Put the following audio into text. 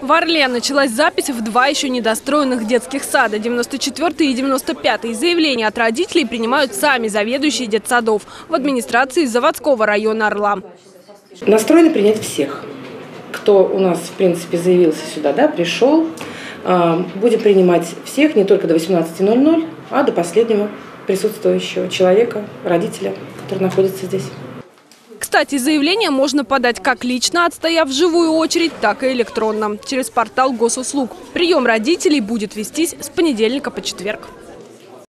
В Орле началась запись в два еще недостроенных детских сада. 94 и 95 заявления от родителей принимают сами заведующие детсадов в администрации заводского района Орла. Настроены принять всех, кто у нас, в принципе, заявился сюда, да, пришел. А, Будем принимать всех не только до 18.00, а до последнего присутствующего человека, родителя, который находится здесь. Кстати, заявление можно подать как лично, отстояв живую очередь, так и электронно, через портал госуслуг. Прием родителей будет вестись с понедельника по четверг.